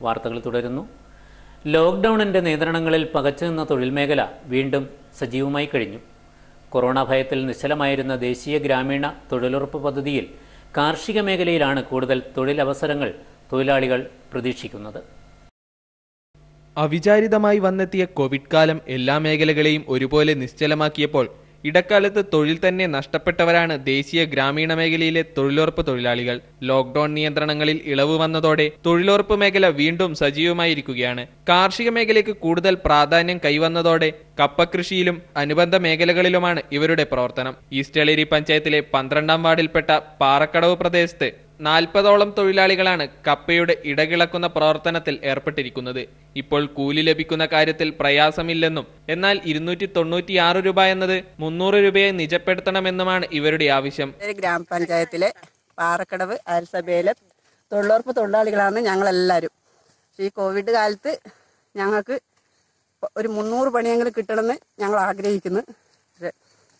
വാർത്തകൾ തുടരുന്നു. ലോക്ക്ഡൌണിന്റെ നിയന്ത്രണങ്ങളിൽ പകച്ചുനിന്ന തൊഴിൽ മേഖല വീണ്ടും സജീവമായി കഴിഞ്ഞു. കൊറോണ ഭയത്തിൽ നിശ്ചലമായിരുന്ന ദേശീയ ഗ്രാമീണ തൊഴിലുറപ്പ് പദ്ധതിയിൽ കാർഷിക മേഖലയിലാണ് കൂടുതൽ തൊഴിലവസരങ്ങൾ തൊഴിലാളികൾ പ്രതീക്ഷിക്കുന്നത്. അവിചാരിതമായി വന്നെത്തിയ കോവിഡ് കാലം എല്ലാ മേഖലകളെയും ഒരുപോലെ നിശ്ചലമാക്കിയപ്പോൾ ഇടക്കാലത്ത് തൊഴിൽ തന്നെ നഷ്ടപ്പെട്ടവരാണ് ദേശീയ ഗ്രാമീണ മേഖലയിലെ തൊഴിലുറപ്പ് തൊഴിലാളികൾ. ലോക്ക്ഡൌൺ നിയന്ത്രണങ്ങളിൽ ഇളവ് വന്നതോടെ തൊഴിലുറപ്പ് മേഖല വീണ്ടും സജീവമായിരിക്കുകയാണ്. കാർഷിക മേഖലയ്ക്ക് കൂടുതൽ പ്രാധാന്യം കൈവന്നതോടെ കപ്പകൃഷിയിലും അനുബന്ധ മേഖലകളിലുമാണ് ഇവരുടെ പ്രവർത്തനം. ഈസ്റ്റ് എളേരി പഞ്ചായത്തിലെ പന്ത്രണ്ടാം വാർഡിൽപ്പെട്ട പാറക്കടവ് പ്രദേശത്ത് നാൽപ്പതോളം തൊഴിലാളികളാണ് കപ്പയുടെ ഇടകിളക്കുന്ന പ്രവർത്തനത്തിൽ ഏർപ്പെട്ടിരിക്കുന്നത്. ഇപ്പോൾ കൂലി ലഭിക്കുന്ന കാര്യത്തിൽ പ്രയാസമില്ലെന്നും എന്നാൽ ഇരുന്നൂറ്റി തൊണ്ണൂറ്റിയാറ് രൂപ എന്നത് മുന്നൂറ് രൂപയെ നിജപ്പെടുത്തണമെന്നുമാണ് ഇവരുടെ ആവശ്യം. ഗ്രാമപഞ്ചായത്തിലെ പാറക്കടവ് അയൽസഭയിലെ തൊഴിലുറപ്പ് തൊഴിലാളികളാണ് ഞങ്ങളെല്ലാവരും. ഈ കോവിഡ് കാലത്ത് ഞങ്ങൾക്ക് ഒരു മുന്നൂറ് പണിയെങ്കിലും കിട്ടണമെന്ന് ഞങ്ങൾ ആഗ്രഹിക്കുന്നു.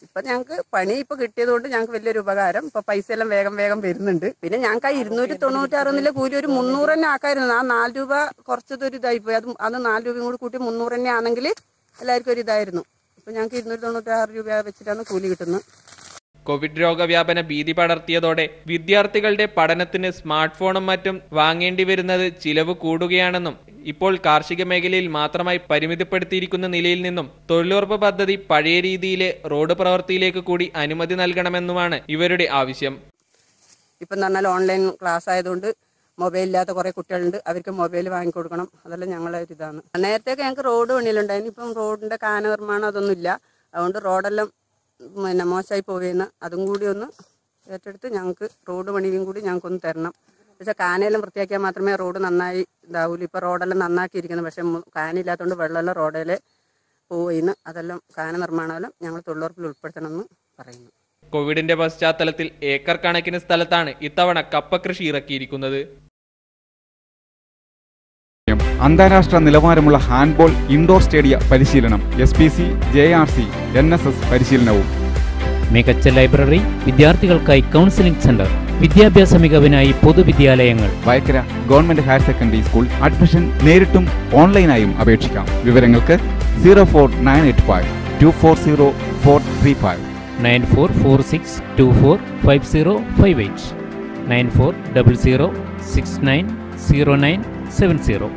ഇപ്പം ഞങ്ങൾക്ക് പണി ഇപ്പം കിട്ടിയതുകൊണ്ട് ഞങ്ങൾക്ക് വലിയൊരു ഉപകാരം. ഇപ്പൊ പൈസ എല്ലാം വേഗം വേഗം വരുന്നുണ്ട്. പിന്നെ ഞങ്ങൾക്ക് ആ ഇരുന്നൂറ്റി തൊണ്ണൂറ്റാറെന്നിലെ കൂലി ഒരു മുന്നൂറ് തന്നെ ആക്കായിരുന്നു. ആ നാല് രൂപ കുറച്ചതൊരു പോയി. അത് അത് നാല് രൂപയും കൂടി കൂട്ടി മുന്നൂറ് തന്നെ ആണെങ്കിൽ എല്ലാവർക്കും ഒരു ഇതായിരുന്നു. ഇപ്പൊ ഞങ്ങൾക്ക് ഇരുന്നൂറ്റി തൊണ്ണൂറ്റാറ് രൂപ വെച്ചിട്ടാണ് കൂലി കിട്ടുന്നത്. കോവിഡ് രോഗവ്യാപന ഭീതി പടർത്തിയതോടെ വിദ്യാർത്ഥികളുടെ പഠനത്തിന് സ്മാർട്ട് ഫോണും മറ്റും വാങ്ങേണ്ടി വരുന്നത് ചിലവ് കൂടുകയാണെന്നും ഇപ്പോൾ കാർഷിക മേഖലയിൽ മാത്രമായി പരിമിതപ്പെടുത്തിയിരിക്കുന്ന നിലയിൽ നിന്നും തൊഴിലുറപ്പ് പദ്ധതി പഴയ രീതിയിലെ റോഡ് പ്രവൃത്തിയിലേക്ക് കൂടി അനുമതി നൽകണമെന്നുമാണ് ഇവരുടെ ആവശ്യം. ഇപ്പം പറഞ്ഞാൽ ഓൺലൈൻ ക്ലാസ് ആയതുകൊണ്ട് മൊബൈൽ ഇല്ലാത്ത കുറേ കുട്ടികളുണ്ട്. അവർക്ക് മൊബൈൽ വാങ്ങിക്കൊടുക്കണം അതെല്ലാം ഞങ്ങളെ ഒരു ഇതാണ്. നേരത്തെയൊക്കെ ഞങ്ങൾക്ക് റോഡ് പണിയിലുണ്ടായിരുന്നു ഇപ്പം റോഡിന്റെ കാനനിർമ്മാണം അതൊന്നും അതൊന്നുമില്ല. അതുകൊണ്ട് റോഡെല്ലാം പിന്നെ മോശമായി പോവുകയെന്ന് അതും കൂടി ഒന്ന് ഏറ്റെടുത്ത് ഞങ്ങൾക്ക് റോഡ് പണിയും കൂടി ഞങ്ങൾക്കൊന്ന് തരണം. പക്ഷേ കാനയെല്ലാം വൃത്തിയാക്കിയാൽ മാത്രമേ റോഡ് നന്നായി ഇതാവൂലൂ. ഇപ്പോൾ റോഡെല്ലാം നന്നാക്കിയിരിക്കുന്നു. പക്ഷേ കാനില്ലാത്തതുകൊണ്ട് കാനയില്ലാത്തതുകൊണ്ട് വെള്ളമെല്ലാം റോഡിൽ പോയിന്ന് അതെല്ലാം കാന നിർമ്മാണമെല്ലാം ഞങ്ങൾ തൊഴിലുറപ്പിൽ ഉൾപ്പെടുത്തണമെന്ന് പറയുന്നു. കോവിഡിന്റെ പശ്ചാത്തലത്തിൽ ഏക്കർ കണക്കിന് സ്ഥലത്താണ് ഇത്തവണ കപ്പ കൃഷി ഇറക്കിയിരിക്കുന്നത്. അന്താരാഷ്ട്ര നിലവാരമുള്ള ഹാൻഡ്ബോൾ ഇൻഡോർ സ്റ്റേഡിയ പരിശീലനം S P C J R C N S S പരിശീലനവും. മികച്ച ലൈബ്രറി വിദ്യാർത്ഥികൾക്കായി കൗൺസിലിംഗ് സെന്റർ. വിദ്യാഭ്യാസ മികവിനായി പൊതുവിദ്യാലയങ്ങൾ. Vayakkara government higher secondary school admission നേരിട്ടും ഓൺലൈനായും അപേക്ഷിക്കാം. വിവരങ്ങൾക്ക് zero four nine eight five two four zero four three five. Nine four four six two four five zero five eight. Nine four double zero six nine zero nine seven zero.